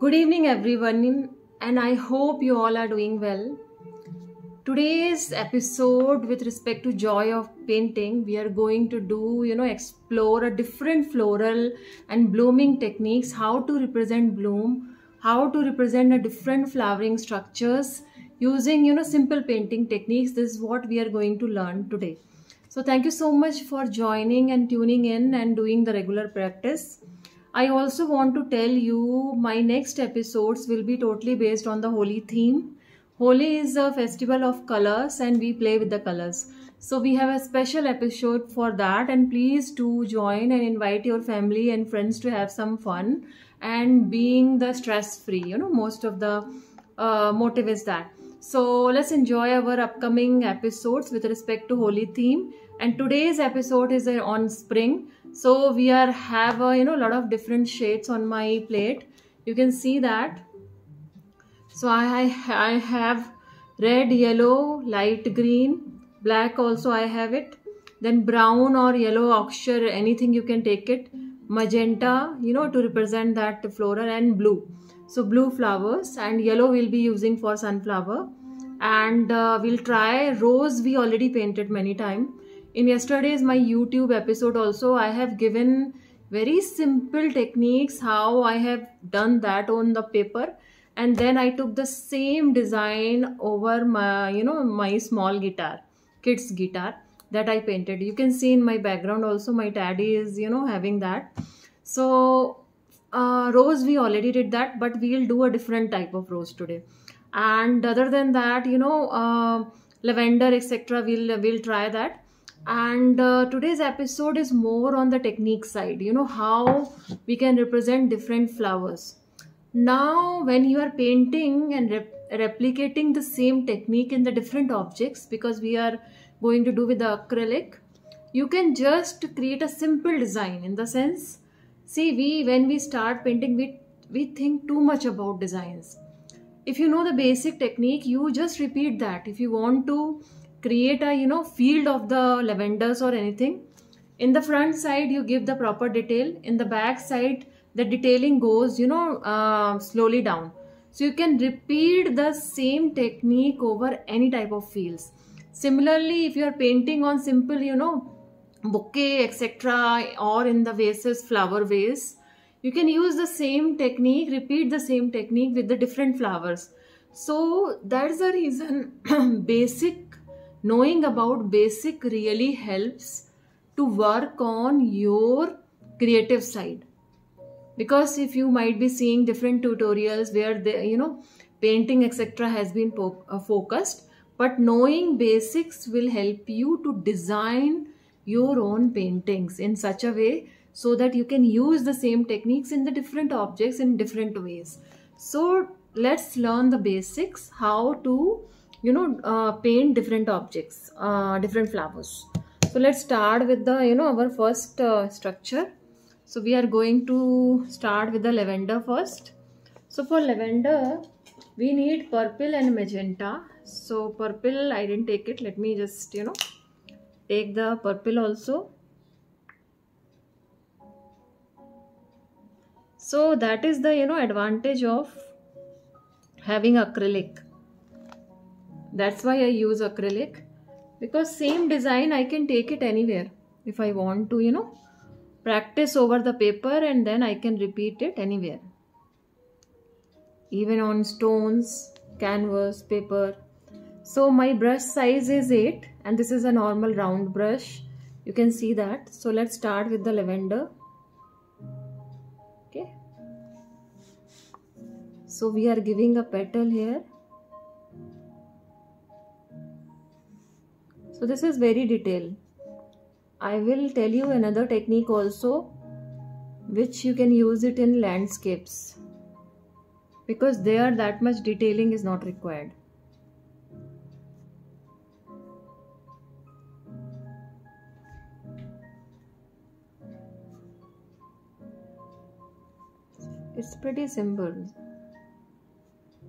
Good evening, everyone, and I hope you all are doing well. Today's episode, with respect to joy of painting, we are going to do, you know, explore a different floral and blooming techniques, how to represent bloom, how to represent a different flowering structures using, you know, simple painting techniques. This is what we are going to learn today. So, thank you so much for joining and tuning in and doing the regular practice. I also want to tell you my next episodes will be totally based on the Holi theme. Holi is a festival of colors and we play with the colors. So we have a special episode for that and please do join and invite your family and friends to have some fun and being the stress free. You know, most of the uh, motive is that. So let's enjoy our upcoming episodes with respect to Holi theme. And today's episode is on spring so we are have a you know a lot of different shades on my plate. You can see that. So I, I have red yellow light green. Black also I have it. Then brown or yellow ochre anything you can take it. Magenta you know to represent that floral and blue. So blue flowers and yellow we'll be using for sunflower. And uh, we'll try rose we already painted many time in yesterday's my youtube episode also i have given very simple techniques how i have done that on the paper. And then i took the same design over my you know my small guitar kids guitar that i painted. You can see in my background also my daddy is you know having that. So uh, rose we already did that but we'll do a different type of rose today. And other than that you know uh, lavender etc we'll we'll try that and uh, today's episode is more on the technique side you know how we can represent different flowers. Now when you are painting and rep replicating the same technique in the different objects because we are going to do with the acrylic you can just create a simple design in the sense see we when we start painting we we think too much about designs. If you know the basic technique you just repeat that. If you want to create a you know field of the lavenders or anything. In the front side you give the proper detail. In the back side the detailing goes you know uh, slowly down. So you can repeat the same technique over any type of fields. Similarly if you are painting on simple you know bouquet etc or in the vases flower vase you can use the same technique repeat the same technique with the different flowers. So that's the reason basic knowing about basic really helps to work on your creative side. Because if you might be seeing different tutorials where the you know painting etc has been uh, focused but knowing basics will help you to design your own paintings in such a way so that you can use the same techniques in the different objects in different ways. So let's learn the basics how to you know uh, paint different objects uh, different flowers. So let's start with the you know our first uh, structure. So we are going to start with the lavender first. So for lavender we need purple and magenta. So purple i didn't take it. Let me just you know take the purple also. So that is the you know advantage of having acrylic that's why I use acrylic. Because same design I can take it anywhere if I want to you know practice over the paper and then I can repeat it anywhere. Even on stones canvas paper. So my brush size is 8 and this is a normal round brush. You can see that. So let's start with the lavender. Okay. So we are giving a petal here So this is very detailed. I will tell you another technique also which you can use it in landscapes because there that much detailing is not required. It's pretty simple.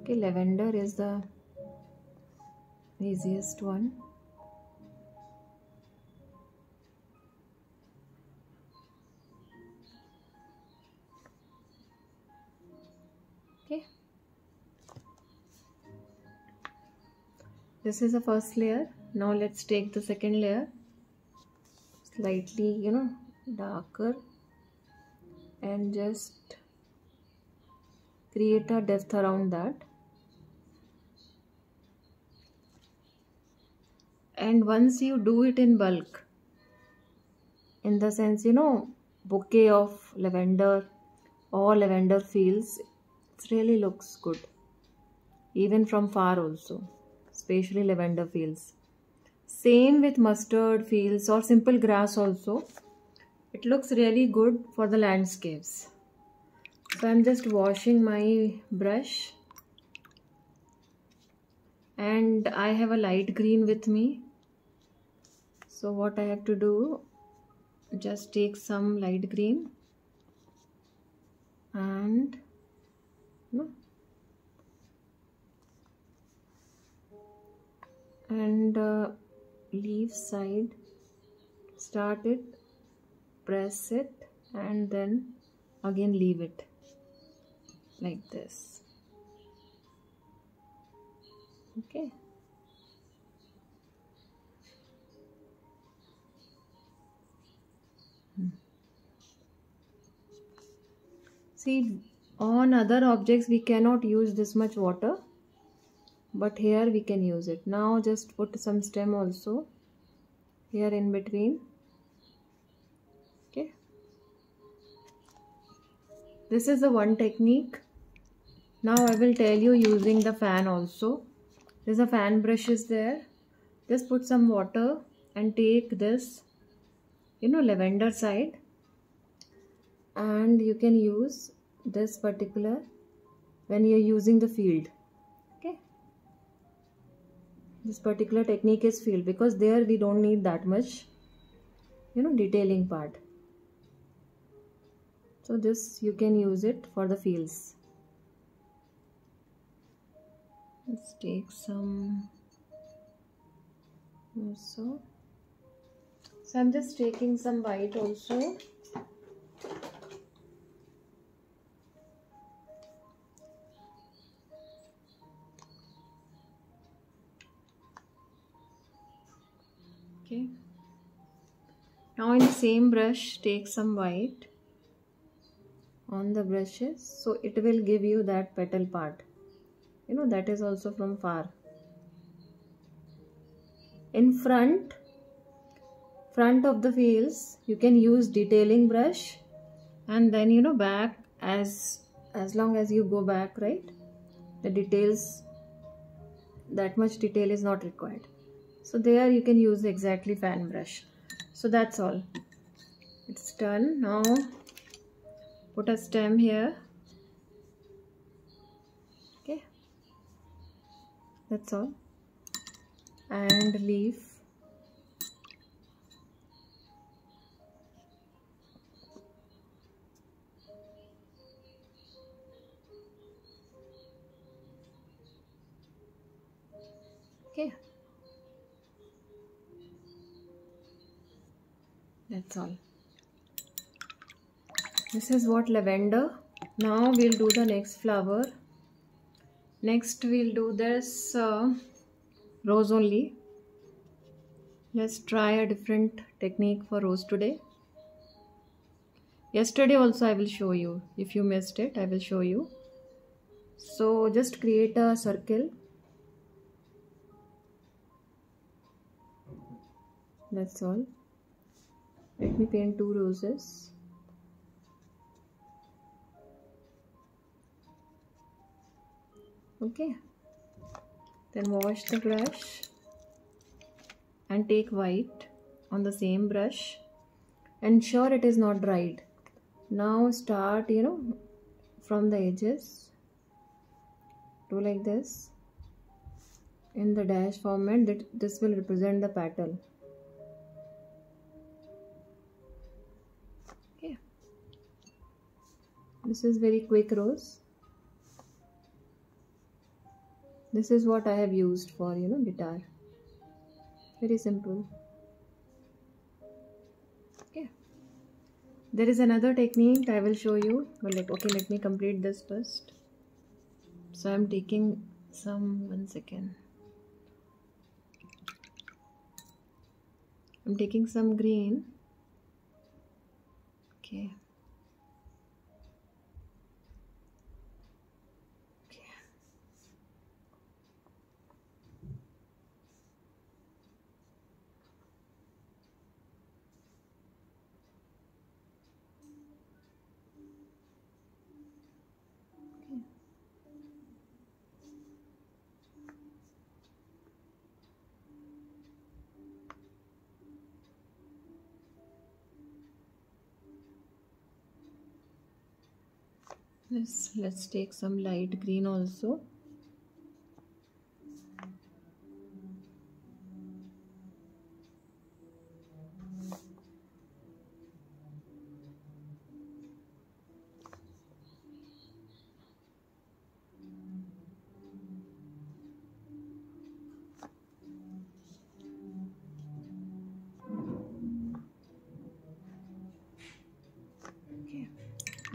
Okay, lavender is the easiest one. This is the first layer. Now let's take the second layer. Slightly you know darker. And just create a depth around that. And once you do it in bulk in the sense you know bouquet of lavender or lavender feels it really looks good. Even from far also especially lavender fields. same with mustard fields or simple grass also. It looks really good for the landscapes. So i'm just washing my brush. And i have a light green with me. So what I have to do just take some light green and and uh, leaf side. Start it press it and then again leave it like this. Okay. See, on other objects we cannot use this much water. But here we can use it. Now just put some stem also here in between. Okay. This is the one technique. Now I will tell you using the fan also. There's a fan brush is there. Just put some water and take this, you know, lavender side and you can use this particular when you're using the field this particular technique is field because there we don't need that much you know detailing part. So this you can use it for the fields. Let's take some also so i'm just taking some white also now in the same brush take some white on the brushes. So it will give you that petal part. You know that is also from far. In front front of the wheels you can use detailing brush. And then you know back as as long as you go back right? The details that much detail is not required. So there you can use exactly fan brush so that's all. It's done. Now put a stem here. Okay. That's all. And leaf that's all. This is what lavender. Now we'll do the next flower. Next we'll do this uh, rose only. Let's try a different technique for rose today. Yesterday also i will show you. If you missed it i will show you. So just create a circle. That's all let me paint two roses. Okay. Then wash the brush and take white on the same brush. Ensure it is not dried. Now start you know from the edges. Do like this. In the dash format that this will represent the petal this is very quick rose. This is what I have used for you know guitar. Very simple. Okay. There is another technique I will show you. Like okay let me complete this first. So I'm taking some one second. I'm taking some green. Okay. Let's let's take some light green also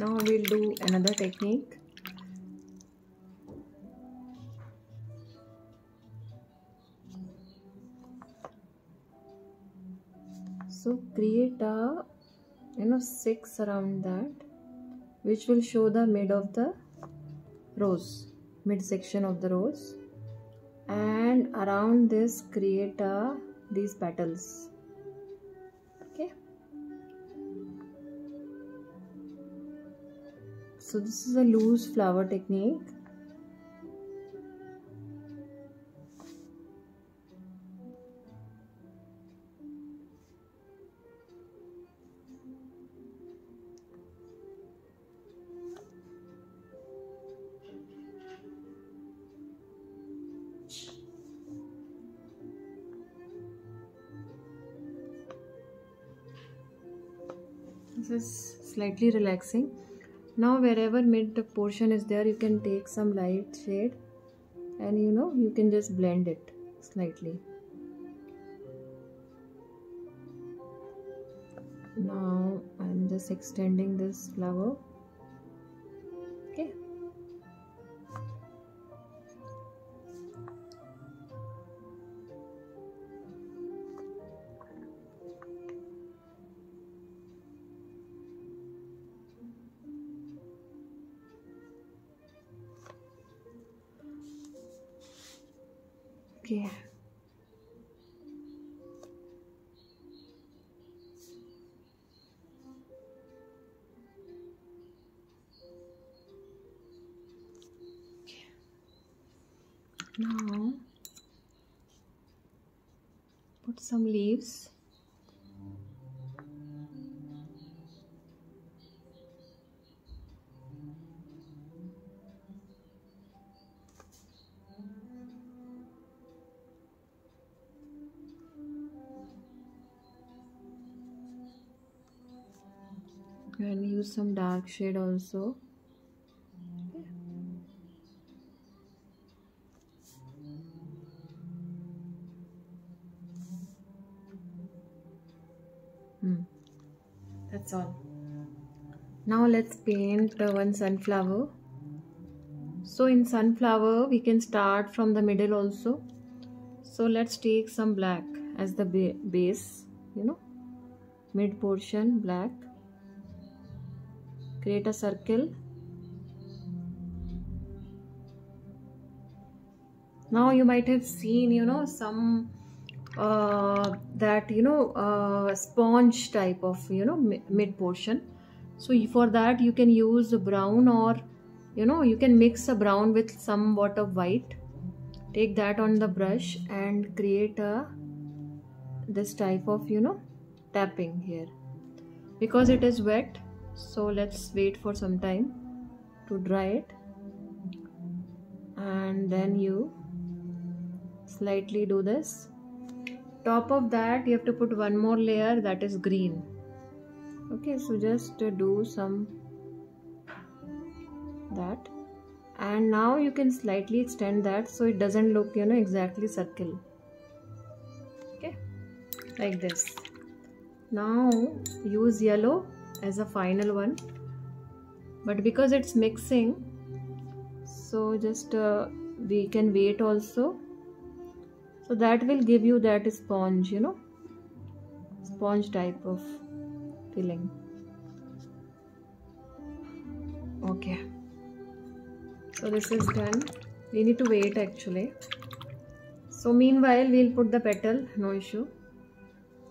now we'll do another technique. So create a you know six around that which will show the mid of the rose mid section of the rose and around this create a these petals so this is a loose flower technique. This is slightly relaxing now wherever mid portion is there you can take some light shade and you know you can just blend it slightly. Now I'm just extending this flower okay now put some leaves use some dark shade also. Hmm. that's all. Now let's paint uh, one sunflower. So in sunflower we can start from the middle also. So let's take some black as the ba base you know mid portion black create a circle. Now you might have seen you know some uh, that you know uh, sponge type of you know mid portion. So for that you can use brown or you know you can mix a brown with somewhat of white. Take that on the brush and create a this type of you know tapping here. Because it is wet so let's wait for some time to dry it. And then you slightly do this. Top of that you have to put one more layer that is green. Okay so just do some that. And now you can slightly extend that so it doesn't look you know exactly circle. Okay like this. Now use yellow as a final one. But because it's mixing so just uh, we can wait also. So that will give you that sponge you know sponge type of feeling okay. So this is done. We need to wait actually. So meanwhile we'll put the petal no issue.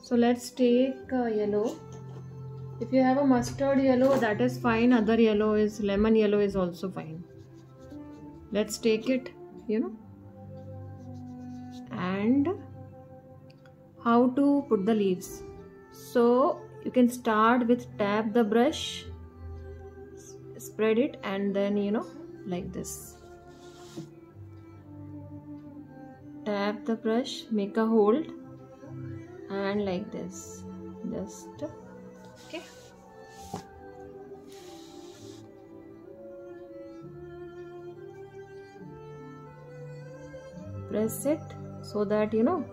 So let's take uh, yellow if you have a mustard yellow that is fine. Other yellow is lemon yellow is also fine. Let's take it you know. And how to put the leaves. So you can start with tap the brush spread it and then you know like this. Tap the brush make a hold and like this. Just press it so that you know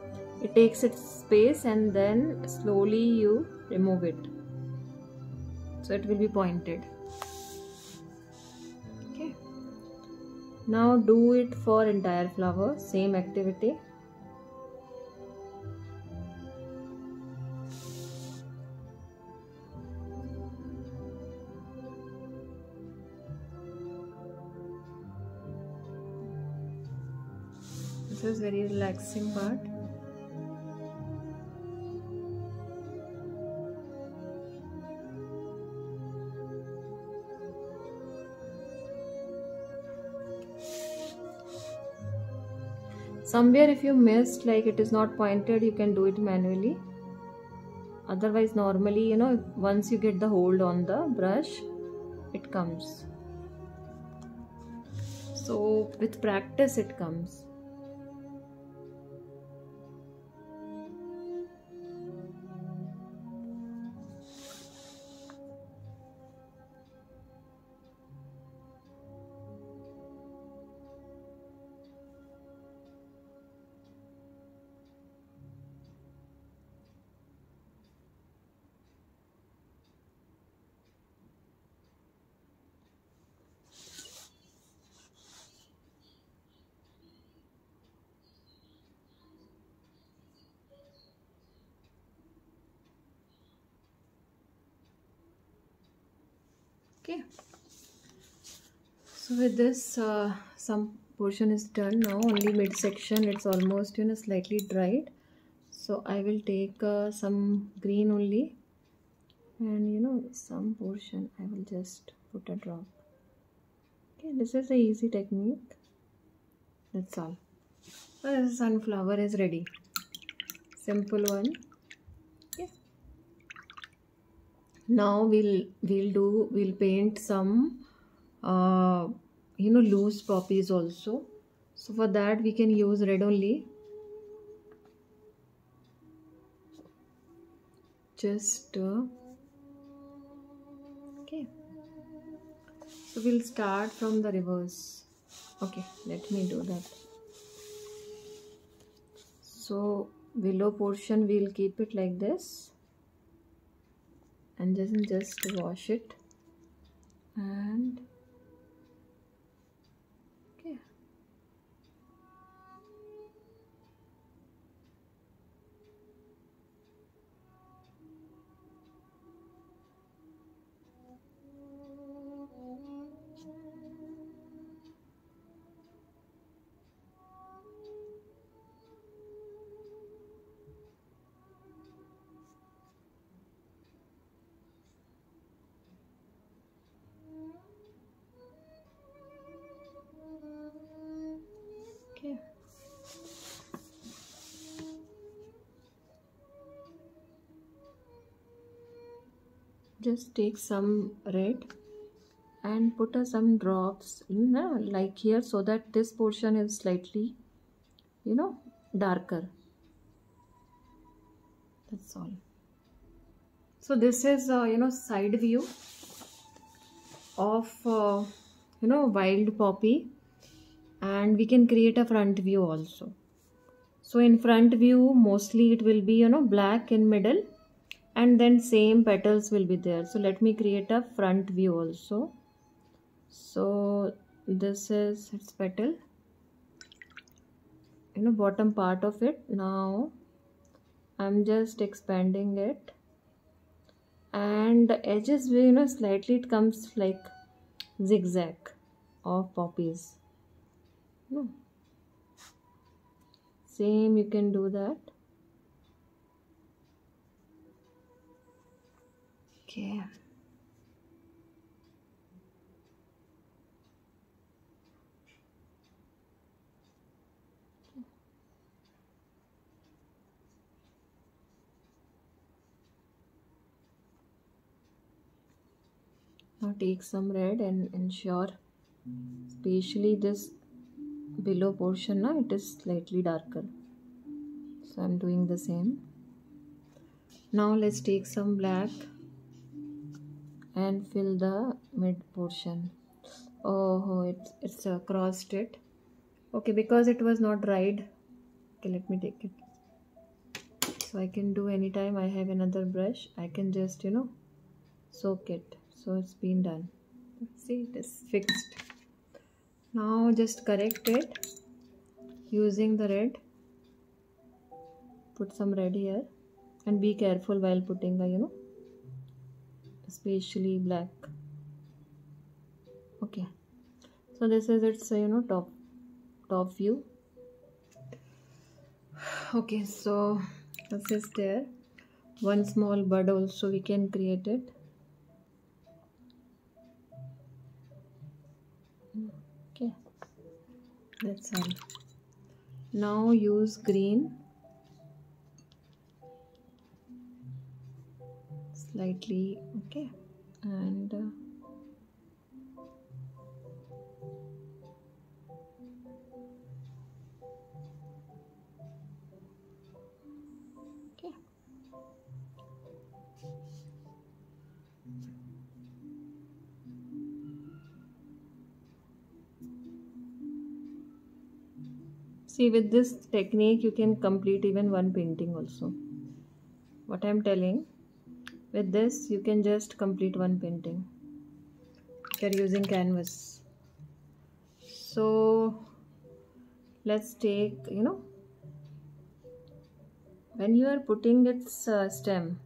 it takes its space and then slowly you remove it. So it will be pointed. Okay. Now do it for entire flower same activity very relaxing part. Somewhere if you missed like it is not pointed you can do it manually. Otherwise normally you know once you get the hold on the brush it comes. So with practice it comes okay. So with this uh, some portion is done. Now only midsection it's almost you know slightly dried. So I will take uh, some green only. And you know some portion I will just put a drop. Okay this is a easy technique. That's all. So this sunflower is ready. Simple one now we'll we'll do we'll paint some uh, you know loose poppies also. So for that we can use red only. Just uh, okay. So we'll start from the reverse. Okay let me do that. So below portion we'll keep it like this and just just wash it. And just take some red and put uh, some drops in uh, like here so that this portion is slightly you know darker. That's all. So this is uh, you know side view of uh, you know wild poppy. And we can create a front view also. So in front view mostly it will be you know black in middle and then same petals will be there. So let me create a front view also. So this is its petal. You know bottom part of it. Now I'm just expanding it. And the edges you know slightly it comes like zigzag of poppies. No. same you can do that okay now take some red and ensure especially this below portion now it is slightly darker. So I'm doing the same. Now let's take some black and fill the mid portion. Oh it's it's uh, crossed it. Okay because it was not dried. Okay let me take it. So I can do anytime I have another brush I can just you know soak it. So it's been done. See it is fixed. Now just correct it using the red. Put some red here. And be careful while putting the you know especially black. Okay. So this is its you know top top view. Okay so this is there. One small bud also we can create it. Okay. That's all. Now use green slightly okay. And uh, see with this technique you can complete even one painting also. What i'm telling with this you can just complete one painting. You're using canvas. So let's take you know when you are putting its uh, stem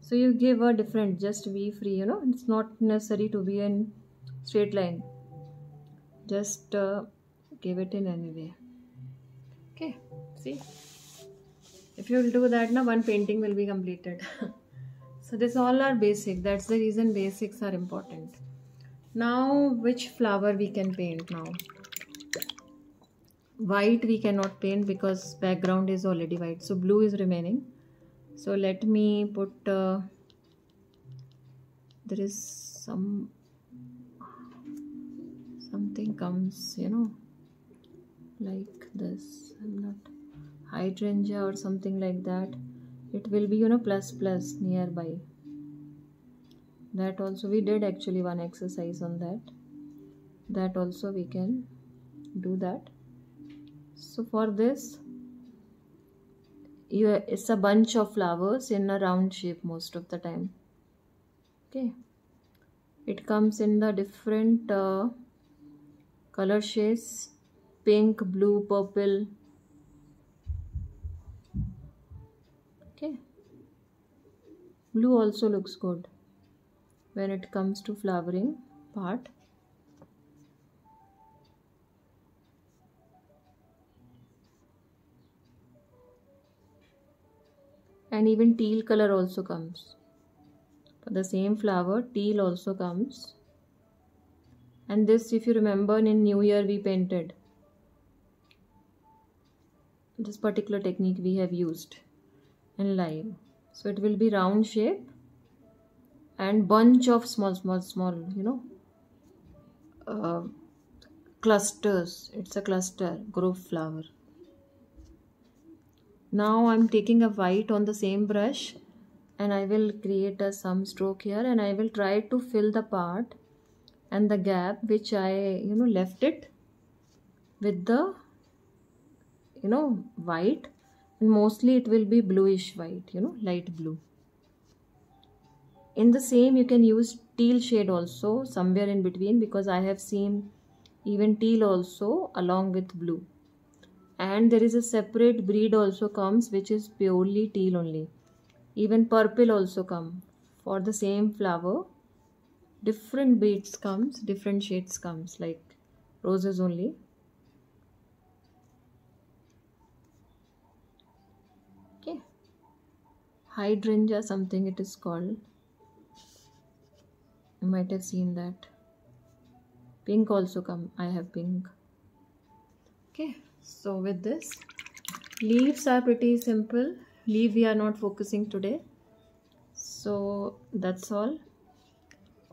so you give a different just be free you know it's not necessary to be in straight line. Just uh, give it in any way. Okay see? If you will do that now one painting will be completed so this all are basic. That's the reason basics are important. Now which flower we can paint now? White we cannot paint because background is already white. So blue is remaining. So let me put uh, there is some something comes you know like this. I'm not hydrangea or something like that it will be you know plus plus nearby. That also we did actually one exercise on that. That also we can do that. So for this you it's a bunch of flowers in a round shape most of the time. Okay. It comes in the different uh, color shades. Pink blue purple blue also looks good. When it comes to flowering part. And even teal color also comes. For the same flower teal also comes. And this if you remember in new year we painted. This particular technique we have used in live so it will be round shape and bunch of small small small you know uh, clusters. It's a cluster group flower. Now I'm taking a white on the same brush and I will create a some stroke here and I will try to fill the part and the gap which I you know left it with the you know white and mostly it will be bluish white you know light blue. In the same you can use teal shade also somewhere in between because I have seen even teal also along with blue. And there is a separate breed also comes which is purely teal only. Even purple also come for the same flower. Different beads comes different shades comes like roses only okay hydrangea something it is called. You might have seen that. Pink also come. I have pink. Okay so with this leaves are pretty simple. Leaf we are not focusing today. So that's all.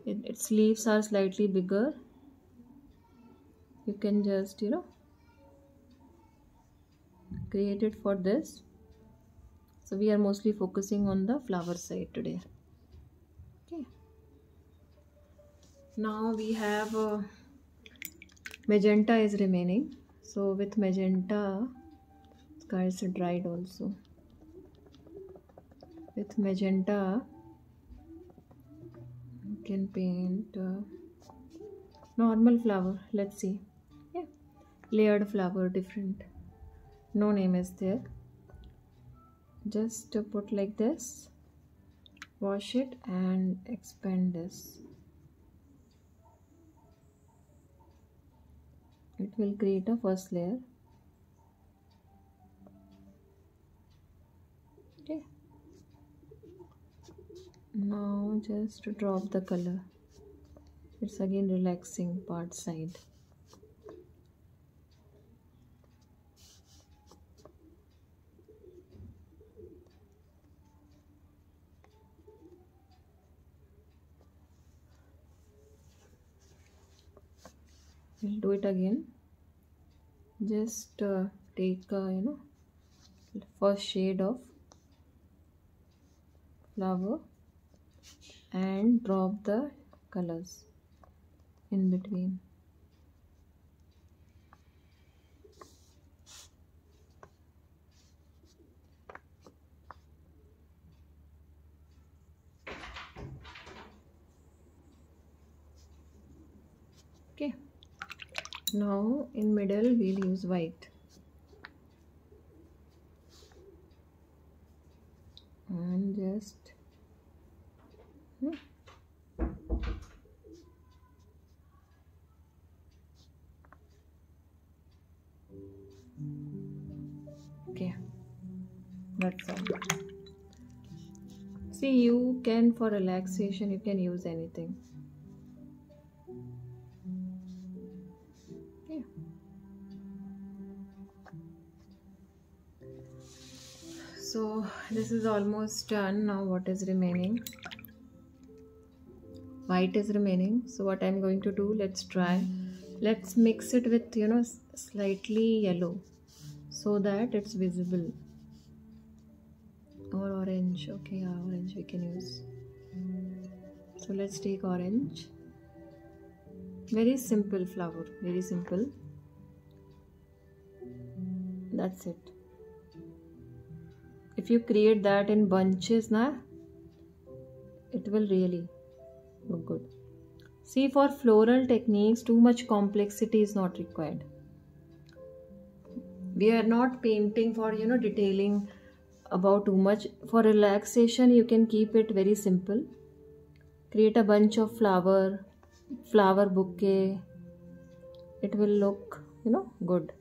It, its leaves are slightly bigger. You can just you know create it for this so we are mostly focusing on the flower side today. Okay. Now we have uh, magenta is remaining. So with magenta guys dried also. With magenta you can paint uh, normal flower. Let's see. Yeah. Layered flower different. No name is there just to put like this wash it and expand this. It will create a first layer. Okay. now just to drop the color. It's again relaxing part side do it again. Just uh, take uh, you know first shade of flower and drop the colors in between okay now in middle we'll use white. And just hmm. okay. That's all. See you can for relaxation you can use anything so this is almost done. Now what is remaining? White is remaining. So what i'm going to do let's try. Let's mix it with you know slightly yellow so that it's visible. Or orange. Okay yeah, orange we can use. So let's take orange. Very simple flower. Very simple. That's it if you create that in bunches na it will really look good. See for floral techniques too much complexity is not required. We are not painting for you know detailing about too much. For relaxation you can keep it very simple. Create a bunch of flower, flower bouquet. It will look you know good.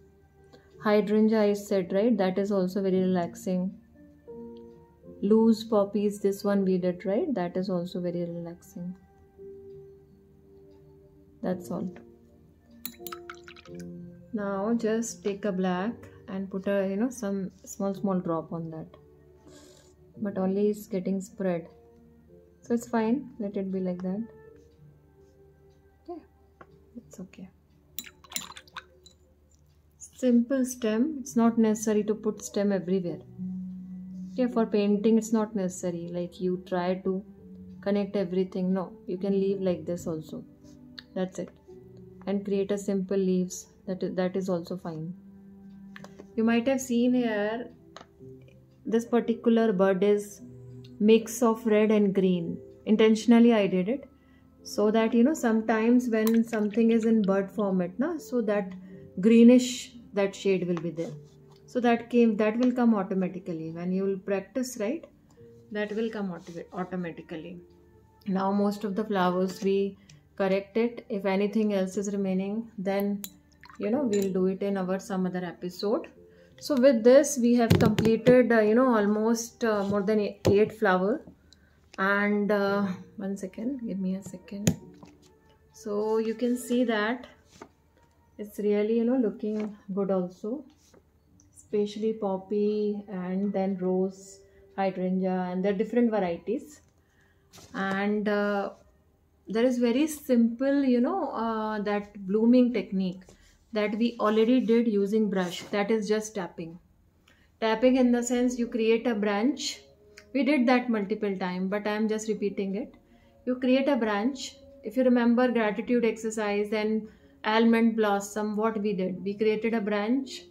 Hydrangea I said right that is also very relaxing loose poppies this one we did right? That is also very relaxing. That's all. Now just take a black and put a you know some small small drop on that. But only it's getting spread. So it's fine. Let it be like that. Yeah it's okay. Simple stem. It's not necessary to put stem everywhere yeah for painting it's not necessary. Like you try to connect everything. No you can leave like this also. That's it. And create a simple leaves. That is, that is also fine. You might have seen here this particular bird is mix of red and green. Intentionally i did it. So that you know sometimes when something is in bud format na so that greenish that shade will be there so that came that will come automatically. When you will practice right that will come auto- automatically. Now most of the flowers we correct it. If anything else is remaining then you know we'll do it in our some other episode. So with this we have completed uh, you know almost uh, more than eight flower. And uh, one second give me a second. So you can see that it's really you know looking good also especially poppy and then rose hydrangea and there are different varieties. And uh, there is very simple you know uh, that blooming technique that we already did using brush. That is just tapping. Tapping in the sense you create a branch. We did that multiple time but i am just repeating it. You create a branch. If you remember gratitude exercise then almond blossom what we did. We created a branch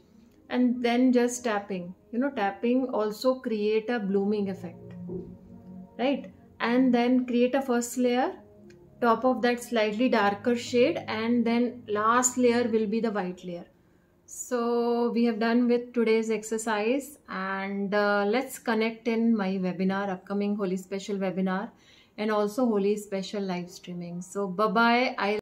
and then just tapping. You know tapping also create a blooming effect. Right? And then create a first layer top of that slightly darker shade and then last layer will be the white layer. So we have done with today's exercise and uh, let's connect in my webinar upcoming Holi special webinar and also Holi special live streaming. So bye bye i